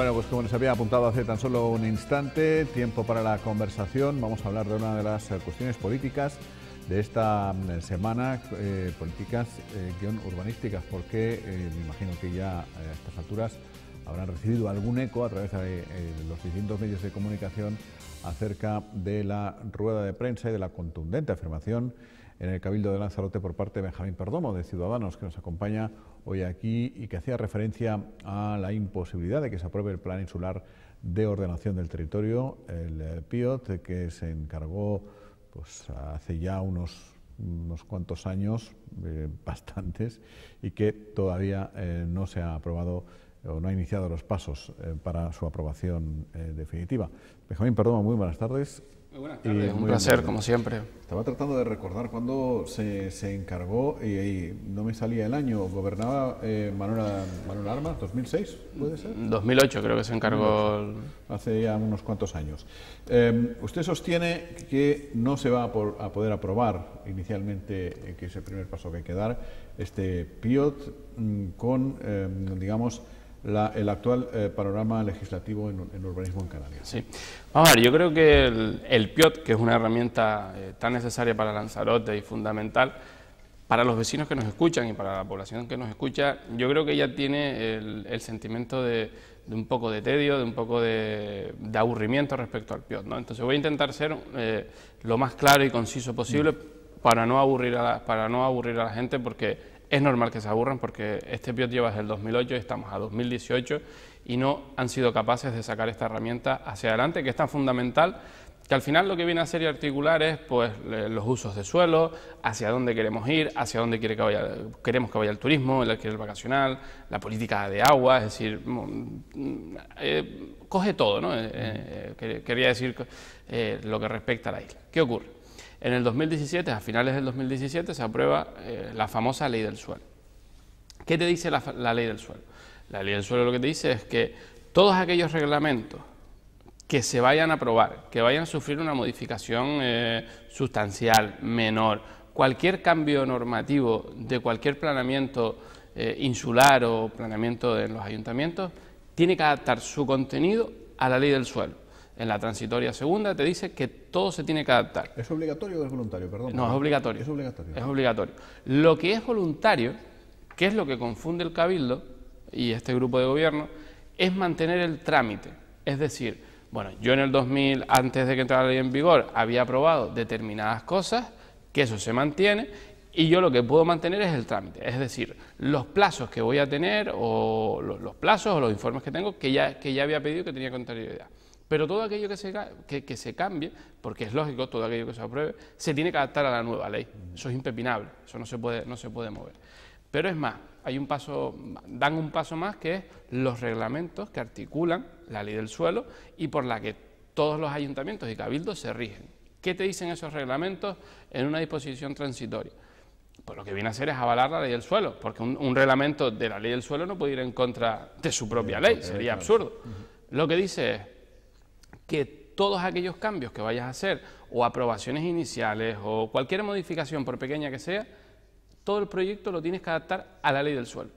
Bueno, pues como les había apuntado hace tan solo un instante, tiempo para la conversación. Vamos a hablar de una de las eh, cuestiones políticas de esta mm, semana, eh, políticas eh, guion urbanísticas, porque me imagino que ya a estas alturas habrán recibido algún eco a través de los distintos medios de comunicación acerca de la rueda de prensa y de la contundente afirmación en el Cabildo de Lanzarote por parte de Benjamín Perdomo, de Ciudadanos, que nos acompaña hoy aquí y que hacía referencia a la imposibilidad de que se apruebe el Plan Insular de Ordenación del Territorio, el PIOT, que se encargó pues, hace ya unos, unos cuantos años, eh, bastantes, y que todavía eh, no se ha aprobado o no ha iniciado los pasos eh, para su aprobación definitiva. Benjamín Perdomo, muy buenas tardes. Muy buenas tardes, un placer, como siempre. Estaba tratando de recordar cuándo se, se encargó, y, no me salía el año, gobernaba eh, Manuel, Manuel Armas, 2006, ¿puede ser? 2008 creo que se encargó. Hace ya unos cuantos años. Em, usted sostiene que no se va a, a, poder aprobar inicialmente, eh, que es el primer paso que hay que dar, este PIOT mm, con, em, digamos, el actual eh, panorama legislativo en, urbanismo en Canarias. Sí. Vamos a ver, yo creo que el, PIOT, que es una herramienta eh, tan necesaria para Lanzarote y fundamental, para los vecinos que nos escuchan y para la población que nos escucha, yo creo que ella tiene el, sentimiento de, un poco de tedio, de un poco de, aburrimiento respecto al PIOT. ¿no? Entonces voy a intentar ser eh, lo más claro y conciso posible mm. para, no aburrir a para no aburrir a la gente, porque es normal que se aburran porque este PIOT lleva desde el 2008 y estamos a 2018 y no han sido capaces de sacar esta herramienta hacia adelante, que es tan fundamental que al final lo que viene a ser y articular es pues, los usos de suelo, hacia dónde queremos ir, hacia dónde quiere que vaya, queremos que vaya el turismo, el alquiler vacacional, la política de agua, es decir, mm, eh, coge todo, ¿no? Eh, eh, quería decir lo que respecta a la isla. ¿Qué ocurre? En el 2017, a finales del 2017, se aprueba eh, la famosa ley del suelo. ¿Qué te dice la, ley del suelo? La ley del suelo lo que te dice es que todos aquellos reglamentos que se vayan a aprobar, que vayan a sufrir una modificación eh, sustancial, menor, cualquier cambio normativo de cualquier planeamiento eh, insular o planeamiento en los ayuntamientos, tiene que adaptar su contenido a la ley del suelo en la transitoria segunda te dice que todo se tiene que adaptar. ¿Es obligatorio o es voluntario? Perdón. No, es obligatorio. Es obligatorio. Es obligatorio. Lo que es voluntario, que es lo que confunde el Cabildo y este grupo de gobierno, es mantener el trámite. Es decir, bueno, yo en el 2000, antes de que entrara la ley en vigor, había aprobado determinadas cosas, que eso se mantiene, y yo lo que puedo mantener es el trámite, es decir, los plazos que voy a tener, o los, plazos o los informes que tengo, que ya, que ya había pedido que tenía con anterioridad. Pero todo aquello que se, que, se cambie, porque es lógico, todo aquello que se apruebe, se tiene que adaptar a la nueva ley. Eso es impepinable, eso no se puede, no se puede mover. Pero es más, hay un paso, dan un paso más que es los reglamentos que articulan la ley del suelo y por la que todos los ayuntamientos y cabildos se rigen. ¿Qué te dicen esos reglamentos en una disposición transitoria? Pues lo que viene a hacer es avalar la ley del suelo, porque un, reglamento de la ley del suelo no puede ir en contra de su propia ley, sería absurdo. Lo que dice es, que todos aquellos cambios que vayas a hacer, o aprobaciones iniciales, o cualquier modificación, por pequeña que sea, todo el proyecto lo tienes que adaptar a la ley del suelo.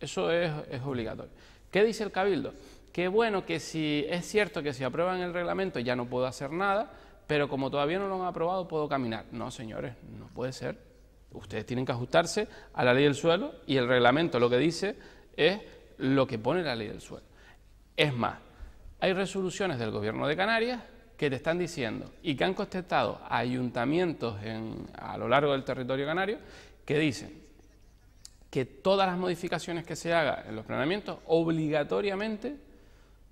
Eso es, obligatorio. ¿Qué dice el Cabildo? Que bueno, que si es cierto que si aprueban el reglamento ya no puedo hacer nada, pero como todavía no lo han aprobado puedo caminar. No, señores, no puede ser. Ustedes tienen que ajustarse a la ley del suelo y el reglamento lo que dice es lo que pone la ley del suelo. Es más, hay resoluciones del Gobierno de Canarias que te están diciendo y que han contestado a ayuntamientos a lo largo del territorio canario que dicen que todas las modificaciones que se hagan en los planeamientos obligatoriamente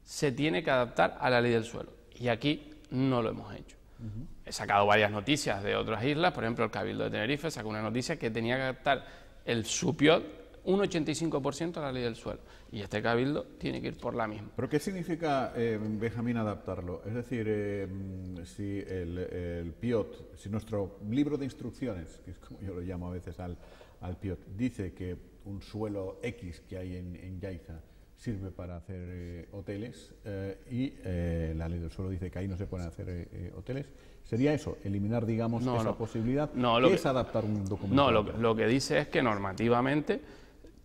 se tiene que adaptar a la ley del suelo. Y aquí no lo hemos hecho. He sacado varias noticias de otras islas, por ejemplo el Cabildo de Tenerife sacó una noticia que tenía que adaptar el SUPIOT un 85% a la ley del suelo. Y este cabildo tiene que ir por la misma. ¿Pero qué significa, eh, Benjamín, adaptarlo? Es decir, eh, si el, PIOT, si nuestro libro de instrucciones, que es como yo lo llamo a veces al, al PIOT, dice que un suelo X que hay en, en Yaiza sirve para hacer eh, hoteles y la ley del suelo dice que ahí no se pueden hacer hoteles, ¿Sería eso? ¿Eliminar, digamos, esa posibilidad? No, ¿Qué es adaptar un documento? No, lo, lo, que dice es que normativamente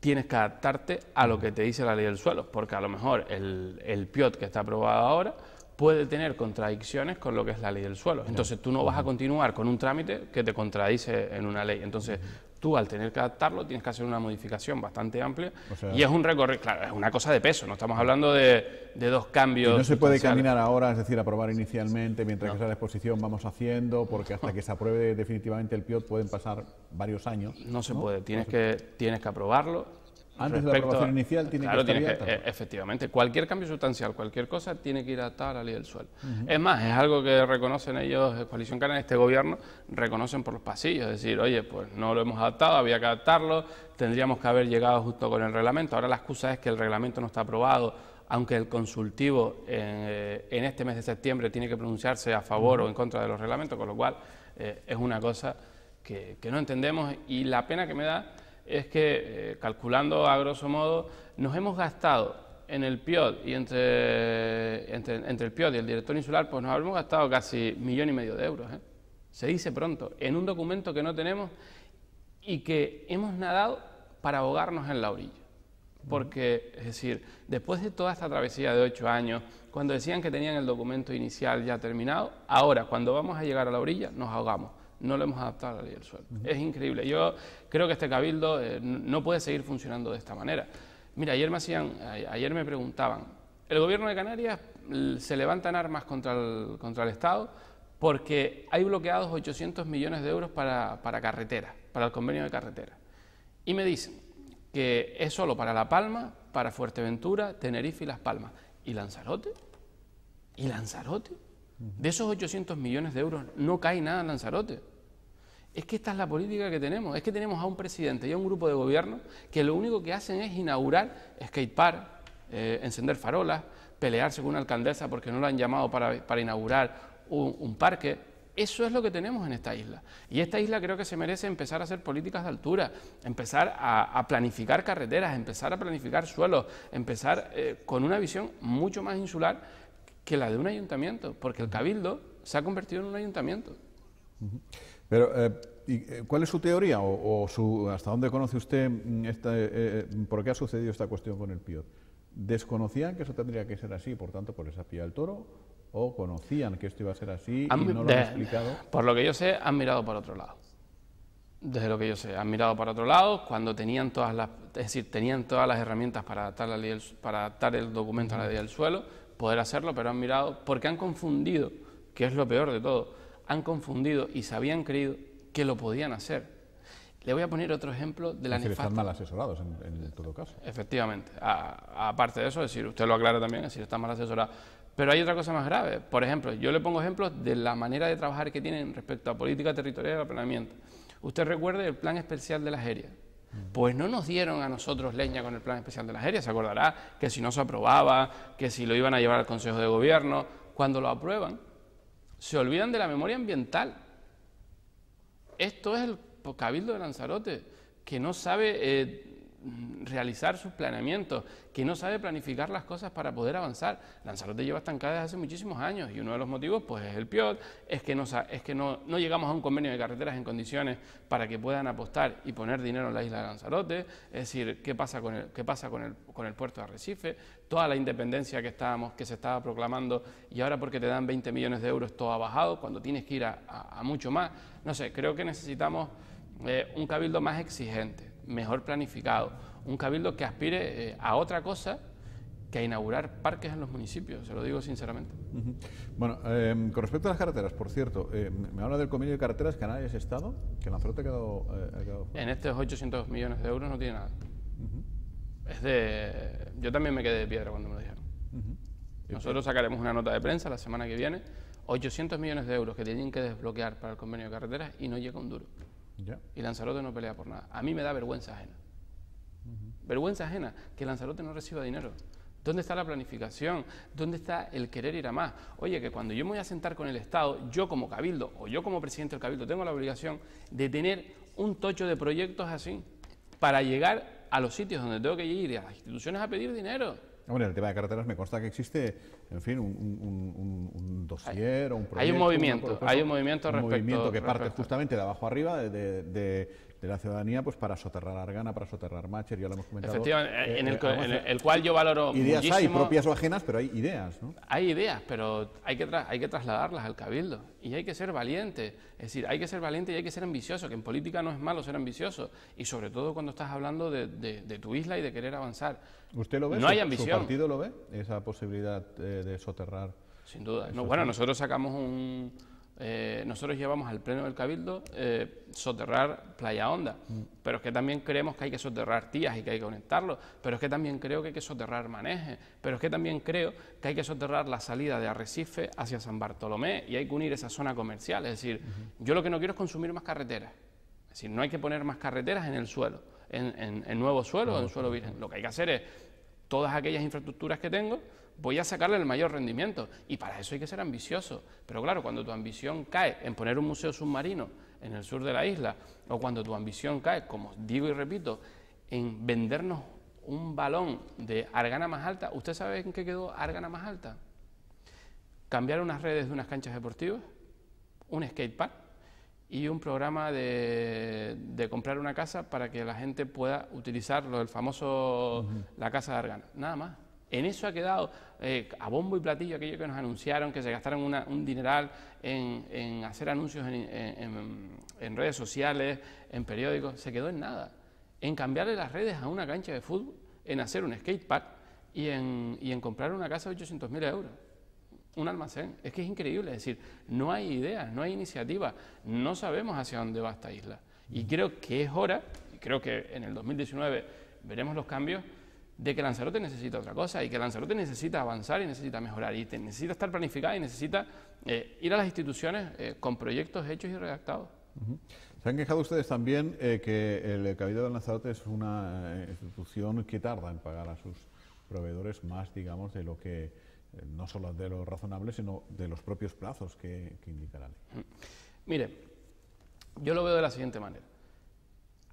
tienes que adaptarte a lo que te dice la ley del suelo, porque a lo mejor el, el PIOT que está aprobado ahora puede tener contradicciones con lo que es la ley del suelo. Entonces tú no vas a continuar con un trámite que te contradice en una ley. Entonces tú al tener que adaptarlo tienes que hacer una modificación bastante amplia y es un recorrido, claro, es una cosa de peso, no estamos hablando de, dos cambios. Y no se puede caminar ahora, es decir, aprobar inicialmente, mientras que esa exposición vamos haciendo, porque hasta que se apruebe definitivamente el PIOT pueden pasar varios años. No se puede, tienes, que, tienes que aprobarlo antes de la aprobación inicial tiene que estar que, Efectivamente, cualquier cambio sustancial, cualquier cosa, tiene que ir adaptada a la ley del suelo. Es más, es algo que reconocen ellos, Coalición Canaria, este gobierno, reconocen por los pasillos, es decir, oye, pues no lo hemos adaptado, había que adaptarlo, tendríamos que haber llegado justo con el reglamento. Ahora la excusa es que el reglamento no está aprobado, aunque el consultivo en, eh, este mes de septiembre tiene que pronunciarse a favor o en contra de los reglamentos, con lo cual eh, es una cosa que no entendemos y la pena que me da es que, eh, calculando a grosso modo, nos hemos gastado en el PIOD y entre, entre, el PIOD y el director insular, pues nos habremos gastado casi millón y medio de euros. ¿eh? Se dice pronto, en un documento que no tenemos y que hemos nadado para ahogarnos en la orilla. Porque, es decir, después de toda esta travesía de ocho años, cuando decían que tenían el documento inicial ya terminado, ahora, cuando vamos a llegar a la orilla, nos ahogamos no lo hemos adaptado a la ley del suelo. Es increíble. Yo creo que este cabildo eh, no puede seguir funcionando de esta manera. Mira, ayer me, hacían, ayer me preguntaban, ¿el gobierno de Canarias se levanta en armas contra el, contra el Estado? Porque hay bloqueados 800 millones de euros para, para carreteras, para el convenio de carretera. Y me dicen que es solo para La Palma, para Fuerteventura, Tenerife y Las Palmas. ¿Y Lanzarote? ¿Y Lanzarote? De esos 800 millones de euros no cae nada en Lanzarote. Es que esta es la política que tenemos. Es que tenemos a un presidente y a un grupo de gobierno que lo único que hacen es inaugurar skatepark, eh, encender farolas, pelearse con una alcaldesa porque no la han llamado para, inaugurar un, parque. Eso es lo que tenemos en esta isla. Y esta isla creo que se merece empezar a hacer políticas de altura, empezar a, planificar carreteras, empezar a planificar suelos, empezar eh, con una visión mucho más insular que la de un ayuntamiento, porque el cabildo se ha convertido en un ayuntamiento. Pero, eh, eh, ¿cuál es su teoría o, su, hasta dónde conoce usted mm, esta, eh, por qué ha sucedido esta cuestión con el PIOT? ¿Desconocían que eso tendría que ser así, por tanto, por esa pía del toro? ¿O conocían que esto iba a ser así y no lo han explicado? Por lo que yo sé, han mirado para otro lado. Desde lo que yo sé, han mirado para otro lado cuando tenían todas las, es decir, tenían todas las herramientas para adaptar, la ley para adaptar el documento a la ley del suelo, poder hacerlo, pero han mirado porque han confundido, que es lo peor de todo, han confundido y se habían creído que lo podían hacer. Le voy a poner otro ejemplo de la es Están mal asesorados en, todo caso. Efectivamente. aparte de eso, es decir, usted lo aclara también, es decir, están mal asesorados. Pero hay otra cosa más grave. Por ejemplo, yo le pongo ejemplos de la manera de trabajar que tienen respecto a política territorial y planeamiento. Usted recuerde el plan especial de la Jeria. Pues no nos dieron a nosotros leña con el plan especial de la Jeria. Se acordará que si no se aprobaba, que si lo iban a llevar al Consejo de Gobierno, cuando lo aprueban, se olvidan de la memoria ambiental. Esto es el cabildo de Lanzarote, que no sabe eh, realizar sus planeamientos, que no sabe planificar las cosas para poder avanzar. Lanzarote lleva estancada desde hace muchísimos años y uno de los motivos pues es el PIOT, es que, no, es que no, llegamos a un convenio de carreteras en condiciones para que puedan apostar y poner dinero en la isla de Lanzarote, es decir, qué pasa con el, qué pasa con el, con el puerto de Arrecife, toda la independencia que, estábamos, que se estaba proclamando y ahora porque te dan 20 millones de euros todo ha bajado, cuando tienes que ir a, mucho más. No sé, creo que necesitamos eh, un cabildo más exigente mejor planificado, un cabildo que aspire eh, a otra cosa que a inaugurar parques en los municipios, se lo digo sinceramente. Bueno, em, con respecto a las carreteras, por cierto, eh, me habla del convenio de carreteras que nadie es Estado, que Lanzarote ha quedado, eh, ha quedado En estos 800 millones de euros no tiene nada. Es de... Yo también me quedé de piedra cuando me lo dijeron. Nosotros sacaremos una nota de prensa la semana que viene, 800 millones de euros que tienen que desbloquear para el convenio de carreteras y no llega un duro. Y Lanzarote no pelea por nada. A mí me da vergüenza ajena. Vergüenza ajena que Lanzarote no reciba dinero. ¿Dónde está la planificación? ¿Dónde está el querer ir a más? Oye, que cuando yo me voy a sentar con el Estado, yo como cabildo o yo como presidente del cabildo tengo la obligación de tener un tocho de proyectos así para llegar a los sitios donde tengo que ir y a las instituciones a pedir dinero. Bueno, en el tema de carreteras me consta que existe en fin, un, un, dossier o un proyecto. Hay un movimiento, hay un movimiento respecto... Un movimiento que parte justamente de abajo arriba, de, de la ciudadanía pues para soterrar Argana, para soterrar Macher, ya lo hemos comentado. Efectivamente, eh, en, el, eh, el, cual yo valoro Ideas hay, propias o ajenas, pero hay ideas, ¿no? Hay ideas, pero hay que, hay que trasladarlas al cabildo y hay que ser valiente, es decir, hay que ser valiente y hay que ser ambicioso, que en política no es malo ser ambicioso y sobre todo cuando estás hablando de, tu isla y de querer avanzar. ¿Usted lo ve? No hay ambición. ¿Su partido lo ve? Esa posibilidad eh, de soterrar. Sin duda. No, bueno, nosotros sacamos un eh, nosotros llevamos al Pleno del Cabildo eh, soterrar Playa Honda, mm. pero es que también creemos que hay que soterrar Tías y que hay que conectarlo, pero es que también creo que hay que soterrar Maneje, pero es que también creo que hay que soterrar la salida de Arrecife hacia San Bartolomé y hay que unir esa zona comercial. Es decir, yo lo que no quiero es consumir más carreteras. Es decir, no hay que poner más carreteras en el suelo, en, en nuevo suelo en suelo virgen. Lo que hay que hacer es todas aquellas infraestructuras que tengo, voy a sacarle el mayor rendimiento. Y para eso hay que ser ambicioso. Pero claro, cuando tu ambición cae en poner un museo submarino en el sur de la isla, o cuando tu ambición cae, como digo y repito, en vendernos un balón de argana más alta, ¿usted sabe en qué quedó argana más alta? Cambiar unas redes de unas canchas deportivas, un skatepark, y un programa de, comprar una casa para que la gente pueda utilizar lo del famoso la casa de Argana. Nada más. En eso ha quedado eh, a bombo y platillo aquello que nos anunciaron, que se gastaron un dineral en, hacer anuncios en, redes sociales, en periódicos, se quedó en nada. En cambiarle las redes a una cancha de fútbol, en hacer un skatepark y en, y en comprar una casa de 800.000 euros un almacén. Es que es increíble, es decir, no hay ideas, no hay iniciativa, no sabemos hacia dónde va esta isla. Y creo que es hora, y creo que en el 2019 veremos los cambios, de que Lanzarote necesita otra cosa y que Lanzarote necesita avanzar y necesita mejorar y necesita estar planificada y necesita eh, ir a las instituciones eh, con proyectos hechos y redactados. Se han quejado ustedes también eh, que el Cabildo de Lanzarote es una institución que tarda en pagar a sus proveedores más, digamos, de lo que no solo de lo razonable, sino de los propios plazos que, indica la ley. Mire, yo lo veo de la siguiente manera.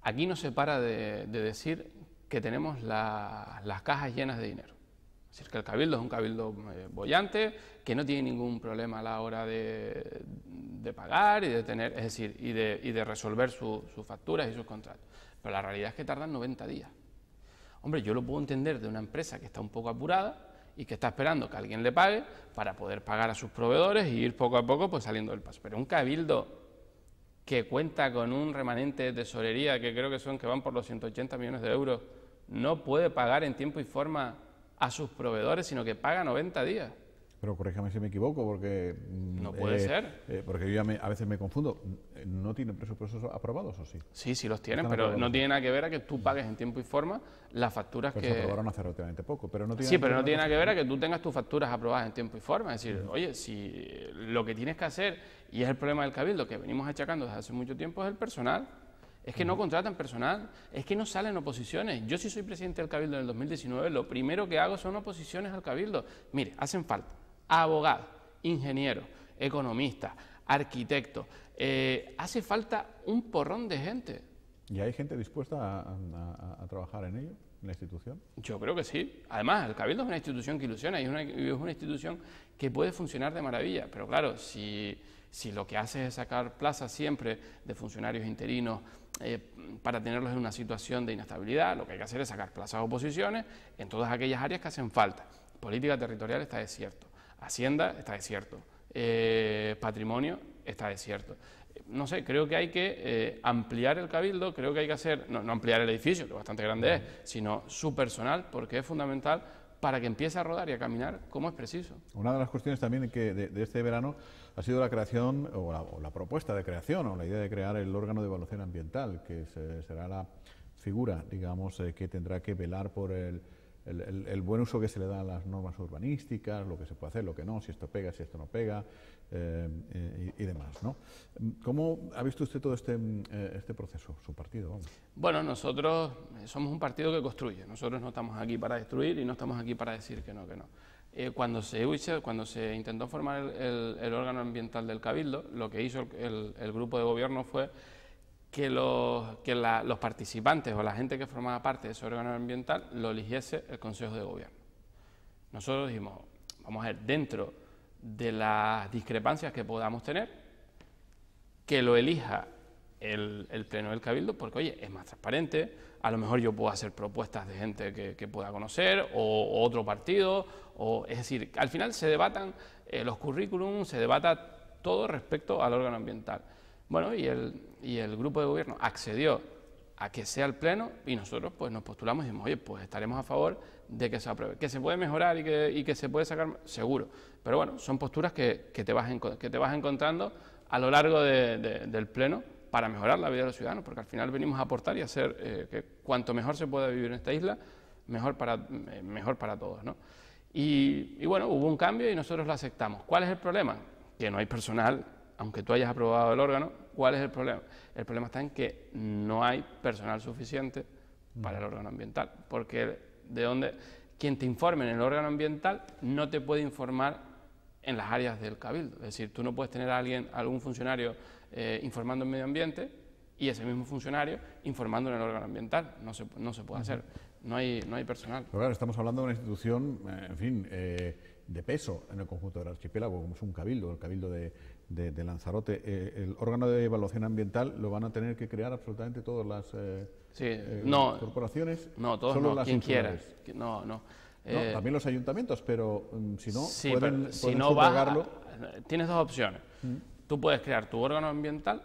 Aquí no se para de, decir que tenemos las cajas llenas de dinero. Es decir, que el cabildo es un cabildo eh, bollante, que no tiene ningún problema a la hora de, pagar y de tener, es decir, y de, resolver sus facturas y sus contratos. Pero la realidad es que tardan 90 días. Hombre, yo lo puedo entender de una empresa que está un poco apurada, y que está esperando que alguien le pague para poder pagar a sus proveedores y ir poco a poco pues saliendo del paso. Pero un cabildo que cuenta con un remanente de tesorería que creo que son que van por los 180 millones de euros, no puede pagar en tiempo y forma a sus proveedores, sino que paga 90 días. Pero corríjame si me equivoco, porque... Mm, no puede eh, ser. Eh, porque yo a veces me confundo. ¿No tienen presupuestos aprobados o sí? Sí, sí los tienen, pero no tiene nada que ver a que tú pagues en tiempo y forma las facturas pues que... Se aprobaron hace relativamente poco, pero no tiene Sí, pero no tiene nada que ver a que tú tengas tus facturas aprobadas en tiempo y forma. Es decir, oye, si lo que tienes que hacer, y es el problema del Cabildo que venimos achacando desde hace mucho tiempo, es el personal. Es que no contratan personal, es que no salen oposiciones. Yo si soy presidente del Cabildo en el 2019, lo primero que hago son oposiciones al Cabildo. Mire, hacen falta abogados, ingenieros, economistas, arquitectos. Eh, hace falta un porrón de gente. ¿Y hay gente dispuesta a, trabajar en ello, en la institución? Yo creo que sí. Además, el Cabildo es una institución que ilusiona y es una, institución que puede funcionar de maravilla. Pero claro, si, lo que hace es sacar plazas siempre de funcionarios interinos eh, para tenerlos en una situación de inestabilidad, lo que hay que hacer es sacar plazas a oposiciones en todas aquellas áreas que hacen falta. Política territorial está desierto. Hacienda está desierto, eh, patrimonio está desierto. No sé, creo que hay que eh, ampliar el cabildo, creo que hay que hacer, no, ampliar el edificio, que bastante grande es, sino su personal, porque es fundamental para que empiece a rodar y a caminar como es preciso. Una de las cuestiones también que de, este verano ha sido la creación, o la, propuesta de creación, o la idea de crear el órgano de evaluación ambiental, que será la figura, digamos, eh, que tendrá que velar por el el, buen uso que se le da a las normas urbanísticas, lo que se puede hacer, lo que no, si esto pega, si esto no pega eh, y, demás. ¿no? ¿Cómo ha visto usted todo este, eh, este proceso, su partido? Bueno, nosotros somos un partido que construye, nosotros no estamos aquí para destruir y no estamos aquí para decir que no, que no. Eh, cuando, se, cuando se intentó formar el, órgano ambiental del Cabildo, lo que hizo el grupo de gobierno fue que, los, que los participantes o la gente que formaba parte de ese órgano ambiental lo eligiese el Consejo de Gobierno. Nosotros dijimos, vamos a ver, dentro de las discrepancias que podamos tener, que lo elija el, Pleno del Cabildo, porque oye, es más transparente, a lo mejor yo puedo hacer propuestas de gente que, pueda conocer, o, otro partido, o es decir, al final se debatan eh, los currículums, se debata todo respecto al órgano ambiental. Bueno, y el, y el grupo de gobierno accedió a que sea el pleno y nosotros pues nos postulamos y dijimos, oye, pues estaremos a favor de que se apruebe. Que se puede mejorar y que, y que se puede sacar, seguro. Pero bueno, son posturas que, que, te, vas que te vas encontrando a lo largo del pleno para mejorar la vida de los ciudadanos, porque al final venimos a aportar y hacer eh, que cuanto mejor se pueda vivir en esta isla, mejor para, eh, mejor para todos. ¿no? Y, bueno, hubo un cambio y nosotros lo aceptamos. ¿Cuál es el problema? Que no hay personal, aunque tú hayas aprobado el órgano, ¿cuál es el problema? El problema está en que no hay personal suficiente para el órgano ambiental, porque de donde quien te informe en el órgano ambiental no te puede informar en las áreas del cabildo. Es decir, tú no puedes tener a alguien, algún funcionario eh, informando en medio ambiente y ese mismo funcionario informando en el órgano ambiental. No se, no se puede hacer, no hay, no hay personal. Pero claro, estamos hablando de una institución, eh, en fin, eh, de peso en el conjunto del archipiélago, como es un cabildo, el cabildo de, de, Lanzarote. el órgano de evaluación ambiental lo van a tener que crear absolutamente todas las corporaciones. No, todos solo las quien quiera. No, no. Eh, también los ayuntamientos, pero mm, si no, pueden, si no tienes dos opciones. Mm. Tú puedes crear tu órgano ambiental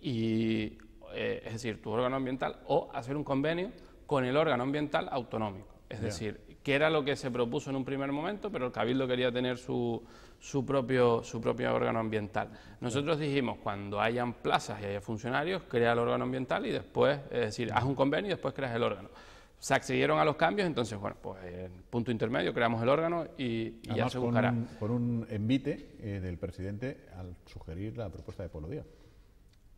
y, eh, es decir, tu órgano ambiental o hacer un convenio con el órgano ambiental autonómico. Es decir, que era lo que se propuso en un primer momento, pero el Cabildo quería tener su, su, propio, su propio órgano ambiental. Nosotros dijimos, cuando hayan plazas y haya funcionarios, crea el órgano ambiental y después, es decir, haz un convenio y después creas el órgano se accedieron a los cambios, entonces, bueno, pues en punto intermedio creamos el órgano y, ya se buscará. Con un, con un envite eh, del presidente al sugerir la propuesta de Polo Díaz.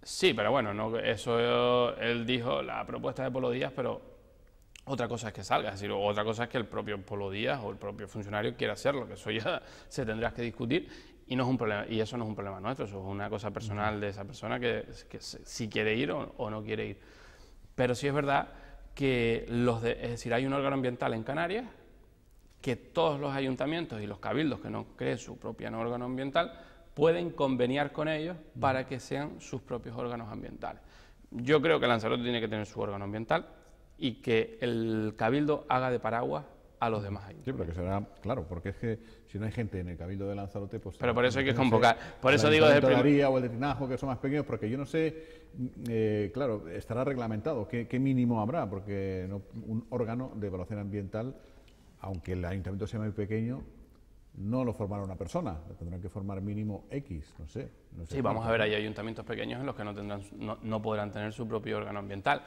Sí, pero bueno, no, eso él dijo la propuesta de Polo Díaz, pero otra cosa es que salga, es decir, otra cosa es que el propio Polo Díaz o el propio funcionario quiera hacerlo, que eso ya se tendrá que discutir y no es un problema y eso no es un problema nuestro, eso es una cosa personal de esa persona que, si quiere ir o, o no quiere ir. Pero sí es verdad que los de, es decir, hay un órgano ambiental en Canarias que todos los ayuntamientos y los cabildos que no creen su propio órgano ambiental pueden conveniar con ellos para que sean sus propios órganos ambientales. Yo creo que Lanzarote tiene que tener su órgano ambiental y que el cabildo haga de paraguas a los demás Sí, pero que será, claro, porque es que si no hay gente en el Cabildo de Lanzarote, pues... Pero por eso hay que convocar, por eso digo... De el o el de Tinajo, que son más pequeños, porque yo no sé, eh, claro, estará reglamentado, ¿qué, mínimo habrá? Porque un órgano de evaluación ambiental, aunque el ayuntamiento sea muy pequeño, no lo formará una persona, lo tendrán que formar mínimo X, no sé. sí, vamos a ver, hay ayuntamientos pequeños en los que no, tendrán, no, podrán tener su propio órgano ambiental.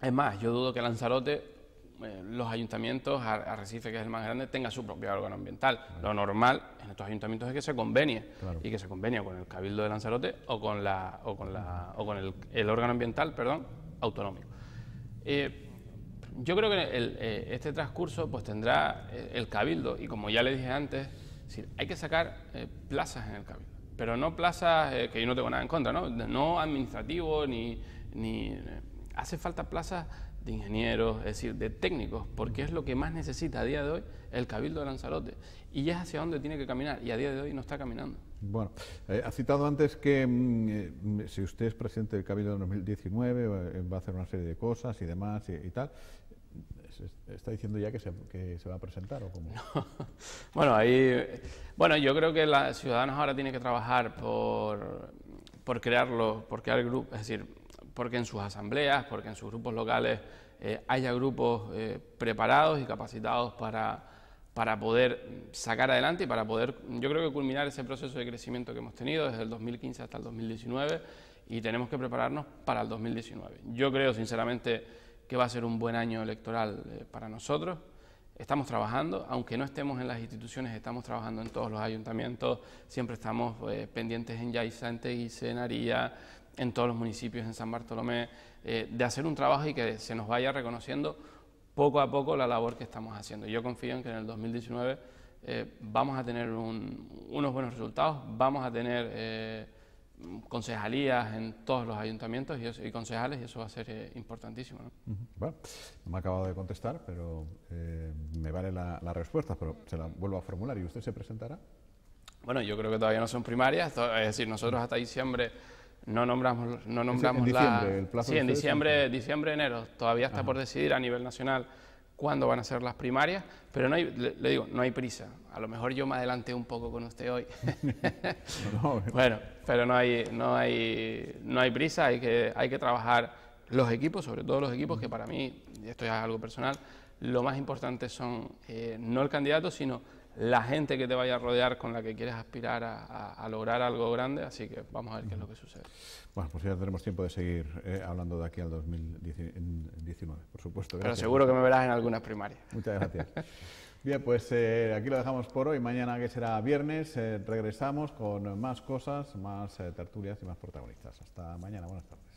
Es más, yo dudo que Lanzarote eh, los ayuntamientos, Arrecife, que es el más grande, tenga su propio órgano ambiental. Lo normal en estos ayuntamientos es que se convenie y que se convenie con el Cabildo de Lanzarote o con, la, o con, la, o con el, órgano ambiental perdón, autonómico. Eh, yo creo que eh, este transcurso pues tendrá el Cabildo y como ya le dije antes, hay que sacar plazas en el Cabildo, pero no plazas que yo no tengo nada en contra, no, no administrativos ni, ni hace falta plazas de ingenieros, es decir, de técnicos, porque es lo que más necesita a día de hoy el Cabildo de Lanzarote. Y ya es hacia dónde tiene que caminar, y a día de hoy no está caminando. Bueno, eh, ha citado antes que mm, eh, si usted es presidente del Cabildo de 2019 eh, va a hacer una serie de cosas y demás y, tal. ¿Está diciendo ya que se, que se va a presentar o cómo? bueno, ahí, bueno, yo creo que los ciudadanos ahora tienen que trabajar por, por crearlo, por crear grupos, es decir, porque en sus asambleas, porque en sus grupos locales eh, haya grupos eh, preparados y capacitados para, para poder sacar adelante y para poder, yo creo que culminar ese proceso de crecimiento que hemos tenido desde el 2015 hasta el 2019 y tenemos que prepararnos para el 2019. Yo creo sinceramente que va a ser un buen año electoral eh, para nosotros. Estamos trabajando, aunque no estemos en las instituciones, estamos trabajando en todos los ayuntamientos, siempre estamos pendientes en Yaizante y Senaría, en todos los municipios en San Bartolomé, eh, de hacer un trabajo y que se nos vaya reconociendo poco a poco la labor que estamos haciendo. Yo confío en que en el 2019 eh, vamos a tener unos buenos resultados, vamos a tener eh, concejalías en todos los ayuntamientos y, concejales y eso va a ser eh, importantísimo. Bueno, no me ha acabado de contestar, pero me vale la, respuesta, pero se la vuelvo a formular. ¿Y usted se presentará? Bueno, yo creo que todavía no son primarias, es decir, nosotros hasta diciembre no nombramos, no nombramos en diciembre, el plazo Sí, en diciembre, diciembre, enero, todavía está por decidir a nivel nacional cuándo van a ser las primarias, pero no hay, le, digo, no hay prisa. A lo mejor yo me adelanté un poco con usted hoy. bueno, pero no hay, no hay, no hay prisa, hay que, hay que trabajar los equipos, sobre todo los equipos, que para mí, y esto es algo personal, lo más importante son eh, no el candidato, sino la gente que te vaya a rodear con la que quieres aspirar a, lograr algo grande, así que vamos a ver qué es lo que sucede. Bueno, pues ya tendremos tiempo de seguir eh, hablando de aquí al 2019, por supuesto. Pero seguro que me verás en algunas primarias. Muchas gracias. Bien, pues eh, aquí lo dejamos por hoy. Mañana, que será viernes, eh, regresamos con más cosas, más tertulias y más protagonistas. Hasta mañana. Buenas tardes.